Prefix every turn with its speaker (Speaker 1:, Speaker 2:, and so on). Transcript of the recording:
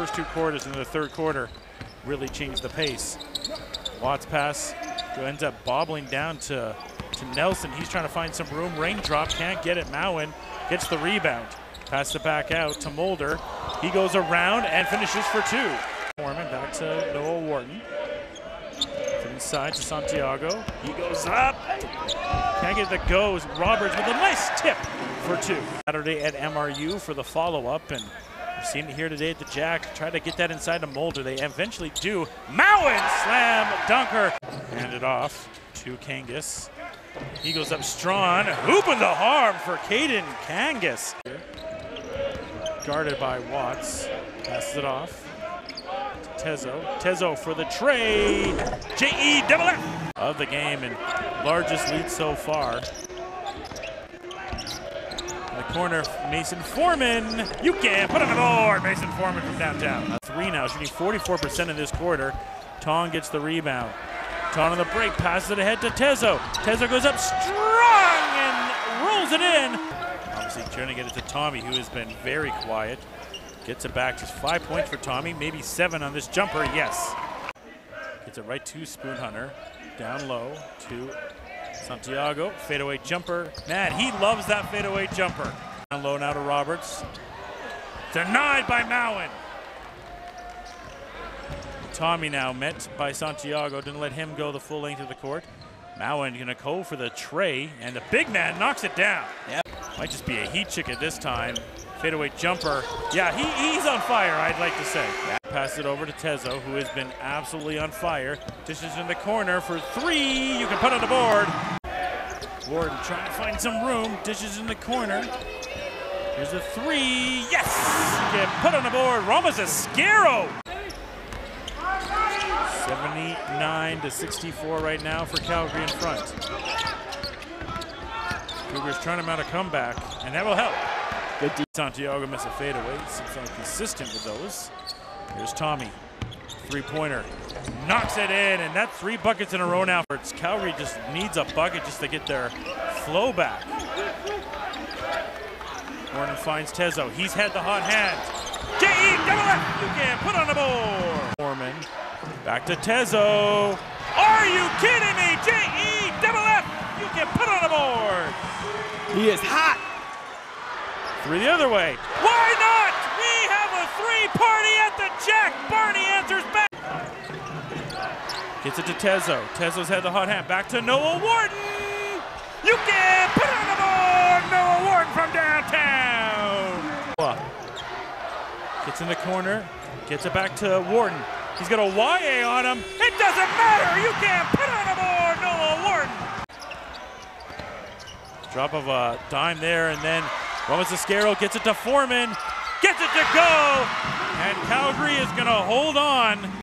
Speaker 1: First two quarters in the third quarter really changed the pace. Watts pass ends up bobbling down to, to Nelson. He's trying to find some room. Raindrop can't get it. Mowen gets the rebound. Pass it back out to Mulder. He goes around and finishes for two. Foreman back to Noah Wharton. Inside to Santiago. He goes up. Can't get the goes. Roberts with a nice tip for two. Saturday at MRU for the follow-up and We've seen it here today at the Jack. Try to get that inside to Mulder. They eventually do. Mowen slam dunker. Hand it off to Kangas. He goes up strong. Hooping the harm for Caden Kangas. Guarded by Watts. Passes it off. Tezo. Tezo for the tray. J.E. double F of the game and largest lead so far corner, Mason Foreman. You can't put on the board. Mason Foreman from downtown. Three now, shooting 44% in this quarter. Tong gets the rebound. Tong on the break, passes it ahead to Tezo. Tezo goes up strong and rolls it in. Obviously trying to get it to Tommy, who has been very quiet. Gets it back, just five points for Tommy, maybe seven on this jumper, yes. Gets it right to Spoon Hunter, down low to Santiago, fadeaway jumper. Man, he loves that fadeaway jumper. Down low now to Roberts. Denied by Mowen. Tommy now met by Santiago. Didn't let him go the full length of the court. Mowen gonna go for the tray, and the big man knocks it down. Yep. Might just be a heat check at this time. Fadeaway jumper. Yeah, he, he's on fire, I'd like to say. Pass it over to Tezo, who has been absolutely on fire. Dishes in the corner for three. You can put on the board. Gordon trying to find some room. Dishes in the corner. Here's a three. Yes! Get put on the board. Ramos Esquero. 79 to 64 right now for Calgary in front. Cougars trying to mount a comeback, and that will help. Good. Santiago miss a fadeaway. Seems like consistent with those. Here's Tommy. Three-pointer. Knocks it in, and that's three buckets in a row now. Calgary just needs a bucket just to get their flow back. Gordon finds Tezo. He's had the hot hand. J.E. double F. You can put on the board. Foreman. Back to Tezo. Are you kidding me? J.E. double F. You can put on the board.
Speaker 2: He is hot.
Speaker 1: Three the other way. Why not? We have a three party at the Jack. Gets it to Tezo. Tezo's had the hot hand. Back to Noah Wharton. You can put on the board. Noah Wharton from downtown. Gets in the corner. Gets it back to Wharton. He's got a YA on him. It doesn't matter. You can't put on the board. Noah Wharton. Drop of a dime there, and then Ramos Esquero gets it to Foreman. Gets it to go. And Calgary is going to hold on